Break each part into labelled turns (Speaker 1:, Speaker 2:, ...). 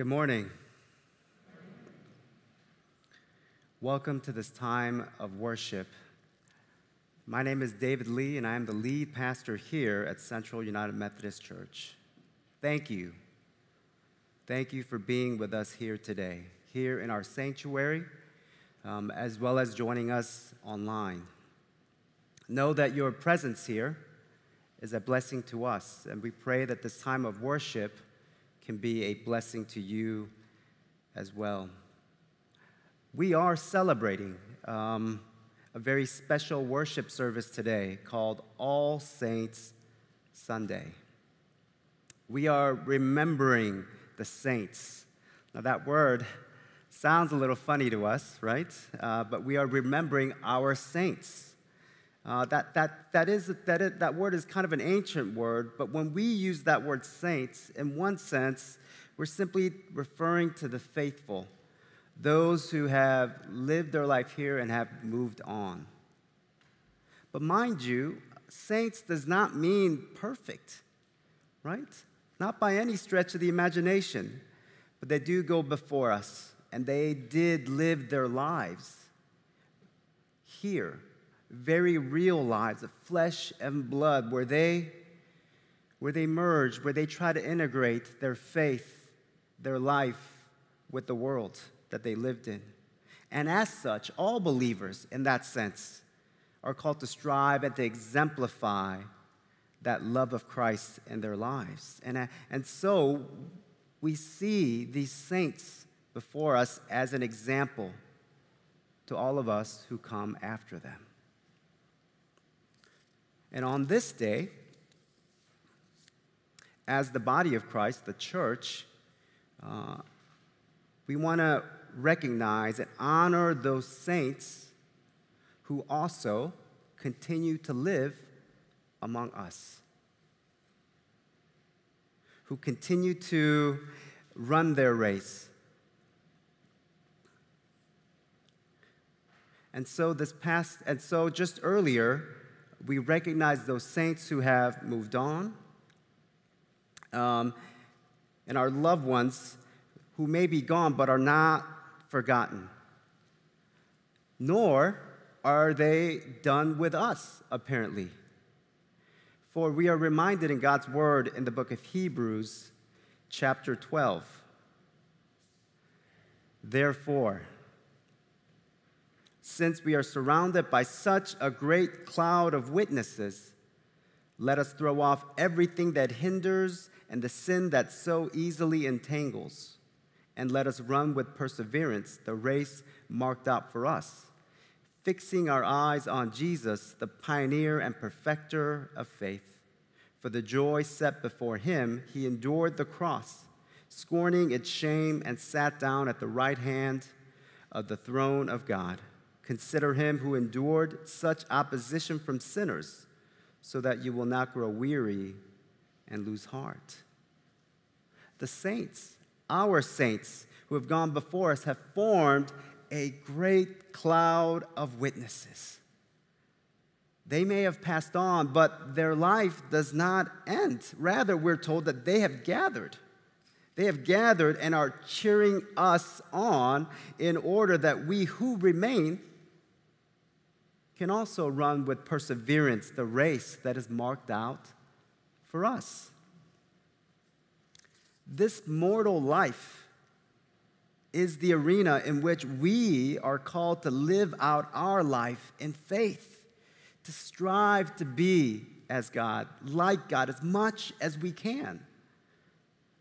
Speaker 1: Good morning. Welcome to this time of worship. My name is David Lee, and I am the lead pastor here at Central United Methodist Church. Thank you. Thank you for being with us here today, here in our sanctuary, um, as well as joining us online. Know that your presence here is a blessing to us, and we pray that this time of worship can be a blessing to you as well. We are celebrating um, a very special worship service today called All Saints Sunday. We are remembering the saints. Now, that word sounds a little funny to us, right? Uh, but we are remembering our saints. Uh, that, that, that, is, that, is, that word is kind of an ancient word, but when we use that word saints, in one sense, we're simply referring to the faithful, those who have lived their life here and have moved on. But mind you, saints does not mean perfect, right? Not by any stretch of the imagination, but they do go before us, and they did live their lives here very real lives of flesh and blood where they where they merge, where they try to integrate their faith, their life with the world that they lived in. And as such, all believers in that sense are called to strive and to exemplify that love of Christ in their lives. And, uh, and so we see these saints before us as an example to all of us who come after them. And on this day, as the body of Christ, the church, uh, we want to recognize and honor those saints who also continue to live among us, who continue to run their race. And so this past, and so just earlier, we recognize those saints who have moved on um, and our loved ones who may be gone but are not forgotten. Nor are they done with us, apparently. For we are reminded in God's word in the book of Hebrews, chapter 12. Therefore, since we are surrounded by such a great cloud of witnesses, let us throw off everything that hinders and the sin that so easily entangles, and let us run with perseverance the race marked out for us, fixing our eyes on Jesus, the pioneer and perfecter of faith. For the joy set before him, he endured the cross, scorning its shame, and sat down at the right hand of the throne of God. Consider him who endured such opposition from sinners, so that you will not grow weary and lose heart. The saints, our saints who have gone before us, have formed a great cloud of witnesses. They may have passed on, but their life does not end. Rather, we're told that they have gathered. They have gathered and are cheering us on in order that we who remain can also run with perseverance the race that is marked out for us. This mortal life is the arena in which we are called to live out our life in faith, to strive to be as God, like God, as much as we can,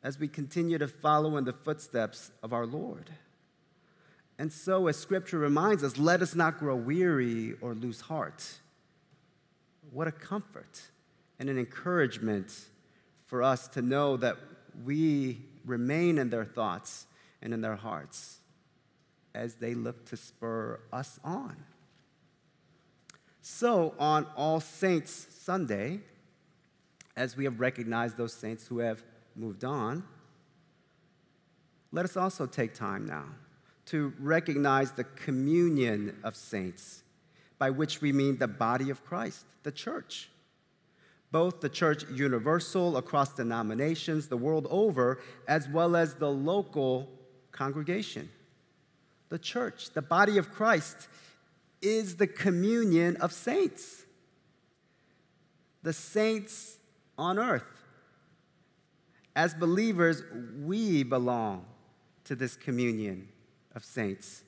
Speaker 1: as we continue to follow in the footsteps of our Lord. And so, as scripture reminds us, let us not grow weary or lose heart. What a comfort and an encouragement for us to know that we remain in their thoughts and in their hearts as they look to spur us on. So, on All Saints Sunday, as we have recognized those saints who have moved on, let us also take time now to recognize the communion of saints, by which we mean the body of Christ, the church. both the church universal across denominations the world over, as well as the local congregation. The church, the body of Christ, is the communion of saints. The saints on earth. As believers, we belong to this communion of saints.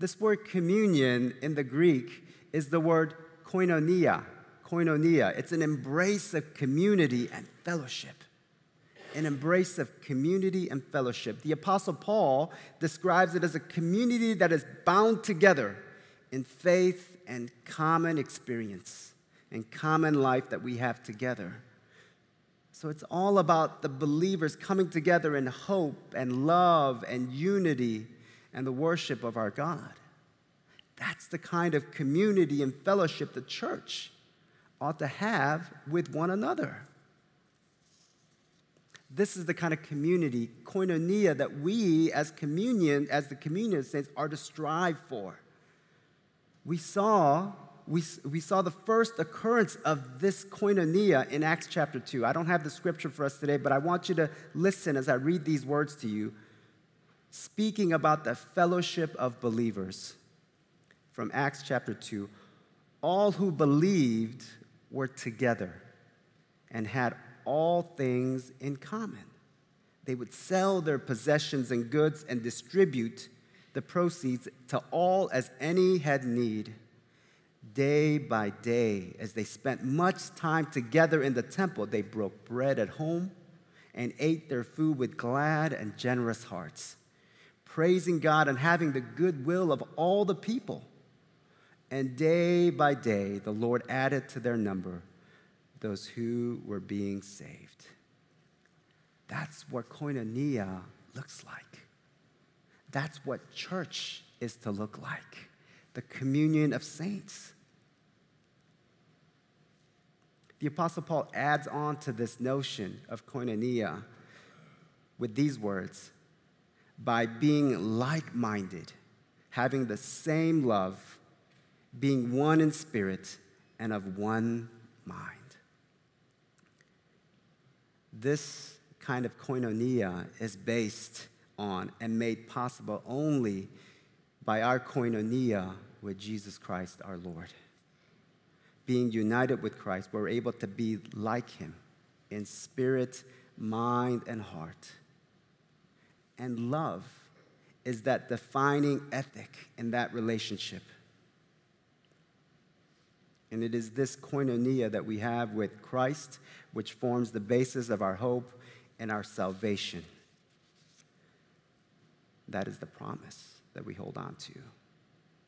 Speaker 1: This word communion in the Greek is the word koinonia. Koinonia. It's an embrace of community and fellowship. An embrace of community and fellowship. The Apostle Paul describes it as a community that is bound together in faith and common experience and common life that we have together. So it's all about the believers coming together in hope and love and unity and the worship of our God. That's the kind of community and fellowship the church ought to have with one another. This is the kind of community, koinonia, that we as communion, as the communion saints, are to strive for. We saw we, we saw the first occurrence of this koinonia in Acts chapter 2. I don't have the scripture for us today, but I want you to listen as I read these words to you, speaking about the fellowship of believers from Acts chapter 2. All who believed were together and had all things in common. They would sell their possessions and goods and distribute the proceeds to all as any had need day by day, as they spent much time together in the temple, they broke bread at home and ate their food with glad and generous hearts, praising God and having the goodwill of all the people. And day by day, the Lord added to their number those who were being saved. That's what koinonia looks like. That's what church is to look like the communion of saints. The Apostle Paul adds on to this notion of koinonia with these words by being like minded, having the same love, being one in spirit, and of one mind. This kind of koinonia is based on and made possible only by our koinonia with Jesus Christ our Lord. Being united with Christ, we're able to be like him in spirit, mind, and heart. And love is that defining ethic in that relationship. And it is this koinonia that we have with Christ, which forms the basis of our hope and our salvation. That is the promise that we hold on to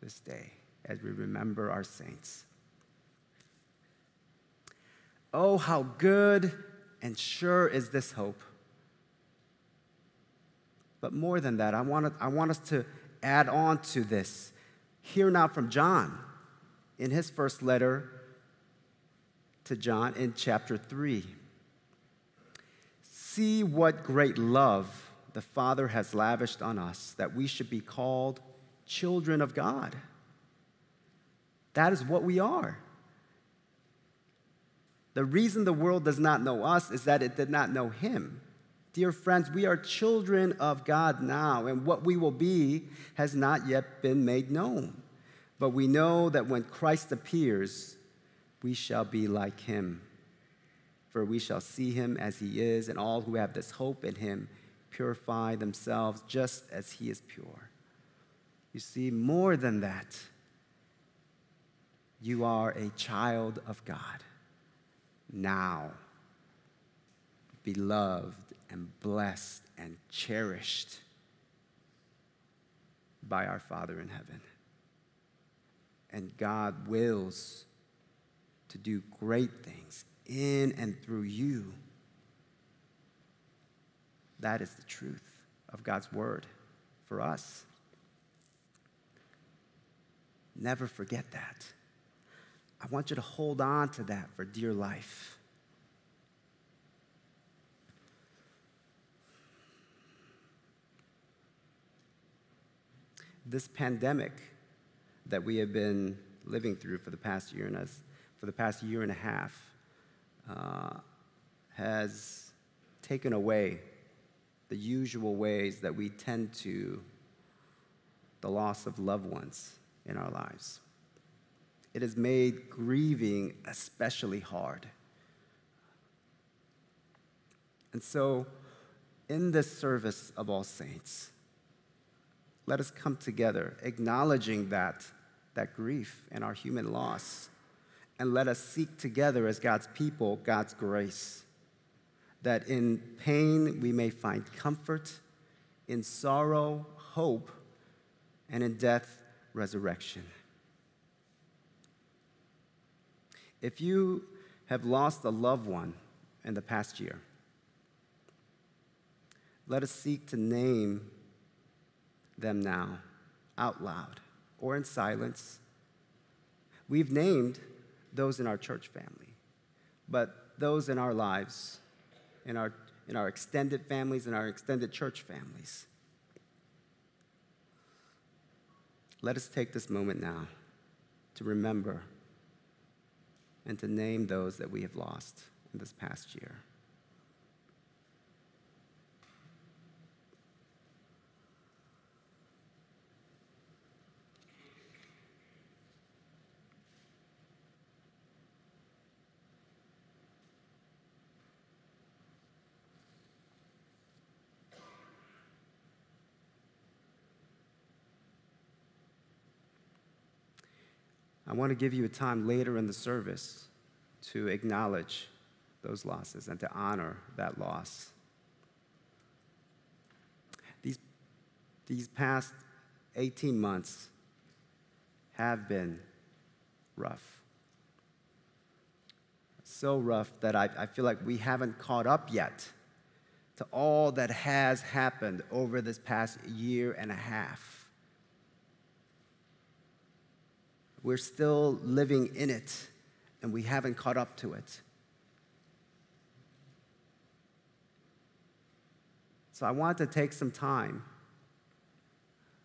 Speaker 1: this day as we remember our saints. Oh, how good and sure is this hope. But more than that, I want, to, I want us to add on to this. Hear now from John in his first letter to John in chapter 3. See what great love the Father has lavished on us that we should be called children of God. That is what we are. The reason the world does not know us is that it did not know Him. Dear friends, we are children of God now, and what we will be has not yet been made known. But we know that when Christ appears, we shall be like Him. For we shall see Him as He is, and all who have this hope in Him purify themselves just as He is pure. You see, more than that, you are a child of God now, beloved and blessed and cherished by our Father in heaven. And God wills to do great things in and through you. That is the truth of God's word for us. Never forget that. I want you to hold on to that for dear life. This pandemic that we have been living through for the past year and as, for the past year and a half uh, has taken away the usual ways that we tend to the loss of loved ones in our lives. It has made grieving especially hard. And so, in this service of all saints, let us come together, acknowledging that, that grief and our human loss, and let us seek together as God's people God's grace. That in pain we may find comfort, in sorrow, hope, and in death, resurrection. If you have lost a loved one in the past year, let us seek to name them now out loud or in silence. We've named those in our church family, but those in our lives, in our, in our extended families, in our extended church families. Let us take this moment now to remember and to name those that we have lost in this past year. I want to give you a time later in the service to acknowledge those losses and to honor that loss. These, these past 18 months have been rough. So rough that I, I feel like we haven't caught up yet to all that has happened over this past year and a half. We're still living in it, and we haven't caught up to it. So I want to take some time,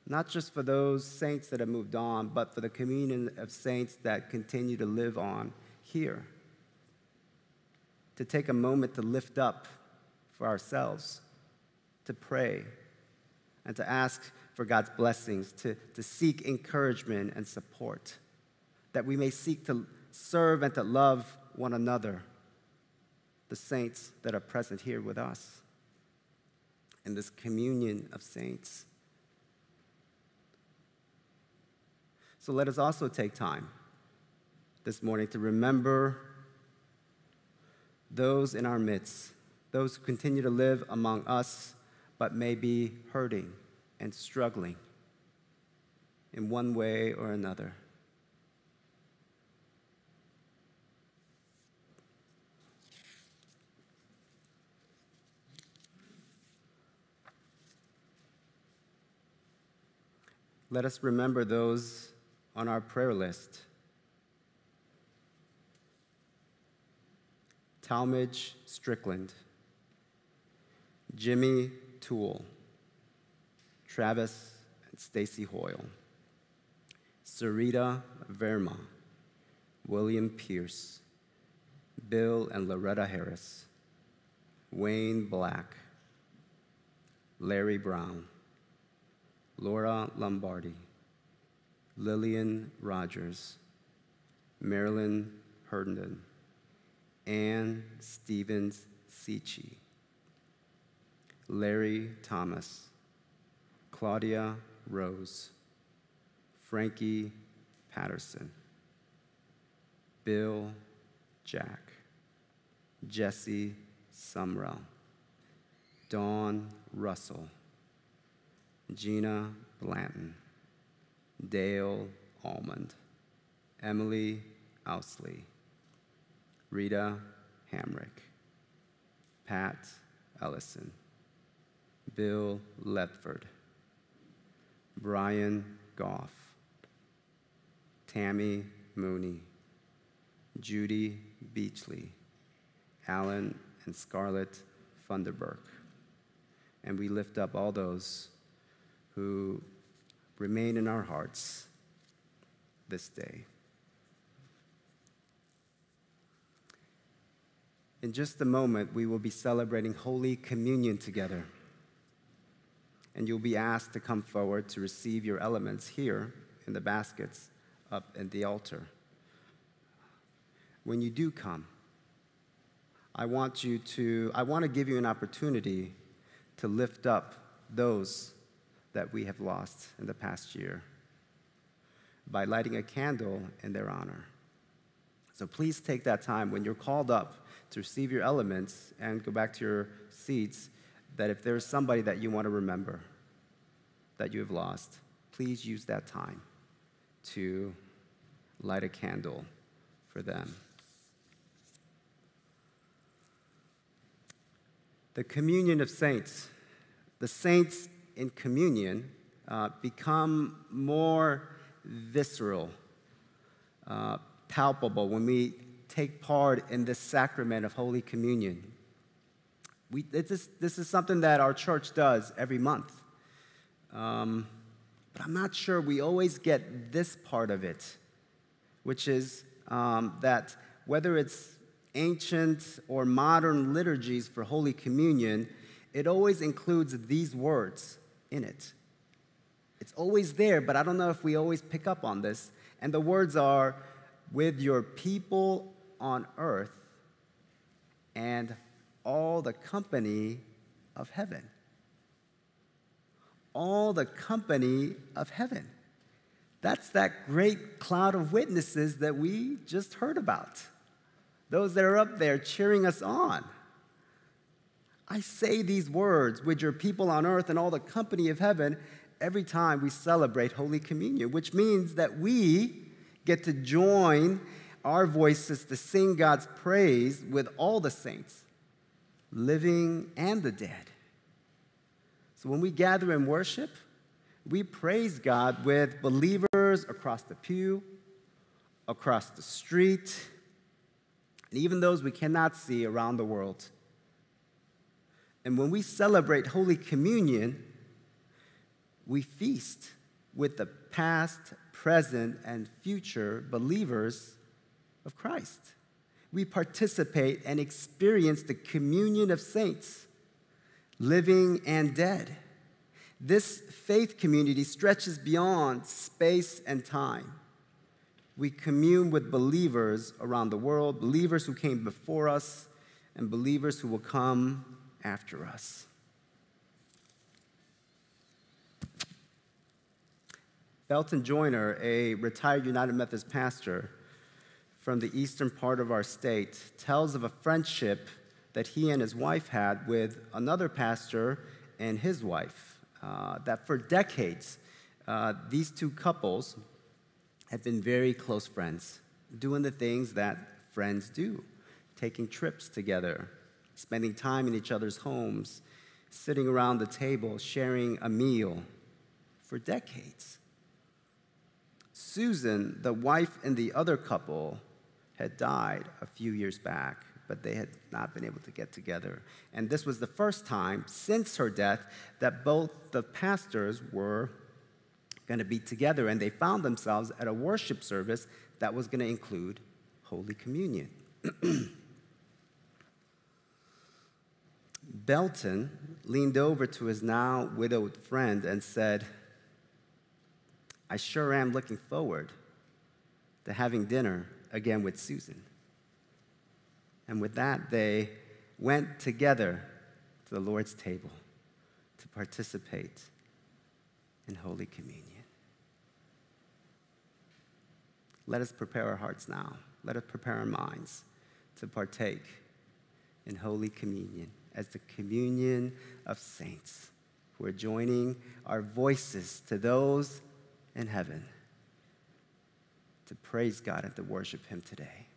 Speaker 1: not just for those saints that have moved on, but for the communion of saints that continue to live on here. To take a moment to lift up for ourselves, to pray, and to ask for God's blessings, to, to seek encouragement and support that we may seek to serve and to love one another, the saints that are present here with us in this communion of saints. So let us also take time this morning to remember those in our midst, those who continue to live among us but may be hurting and struggling in one way or another. Let us remember those on our prayer list. Talmage Strickland, Jimmy Toole, Travis and Stacy Hoyle, Sarita Verma, William Pierce, Bill and Loretta Harris, Wayne Black, Larry Brown, Laura Lombardi, Lillian Rogers, Marilyn Herndon, Ann Stevens Seachy, Larry Thomas, Claudia Rose, Frankie Patterson, Bill Jack, Jesse Sumrell, Dawn Russell, Gina Blanton, Dale Almond, Emily Ousley, Rita Hamrick, Pat Ellison, Bill Ledford, Brian Goff, Tammy Mooney, Judy Beachley, Alan and Scarlett Funderburk. And we lift up all those who remain in our hearts this day. In just a moment, we will be celebrating Holy Communion together. And you'll be asked to come forward to receive your elements here in the baskets up at the altar. When you do come, I want you to, I want to give you an opportunity to lift up those that we have lost in the past year by lighting a candle in their honor. So please take that time when you're called up to receive your elements and go back to your seats. That if there's somebody that you want to remember that you have lost, please use that time to light a candle for them. The communion of saints. The saints in communion uh, become more visceral, uh, palpable when we take part in this sacrament of Holy Communion. We, this, is, this is something that our church does every month. Um, but I'm not sure we always get this part of it, which is um, that whether it's ancient or modern liturgies for Holy Communion, it always includes these words in it. It's always there, but I don't know if we always pick up on this. And the words are, with your people on earth and all the company of heaven. All the company of heaven. That's that great cloud of witnesses that we just heard about. Those that are up there cheering us on. I say these words with your people on earth and all the company of heaven every time we celebrate Holy Communion, which means that we get to join our voices to sing God's praise with all the saints, living and the dead. So when we gather in worship, we praise God with believers across the pew, across the street, and even those we cannot see around the world. And when we celebrate Holy Communion, we feast with the past, present, and future believers of Christ. We participate and experience the communion of saints, living and dead. This faith community stretches beyond space and time. We commune with believers around the world, believers who came before us, and believers who will come after us. Belton Joyner, a retired United Methodist pastor from the eastern part of our state, tells of a friendship that he and his wife had with another pastor and his wife. Uh, that for decades, uh, these two couples had been very close friends, doing the things that friends do, taking trips together, spending time in each other's homes, sitting around the table, sharing a meal for decades. Susan, the wife in the other couple, had died a few years back, but they had not been able to get together. And this was the first time since her death that both the pastors were going to be together, and they found themselves at a worship service that was going to include Holy Communion. Belton leaned over to his now widowed friend and said, I sure am looking forward to having dinner again with Susan. And with that, they went together to the Lord's table to participate in Holy Communion. Let us prepare our hearts now. Let us prepare our minds to partake in Holy Communion as the communion of saints who are joining our voices to those in heaven to praise God and to worship Him today.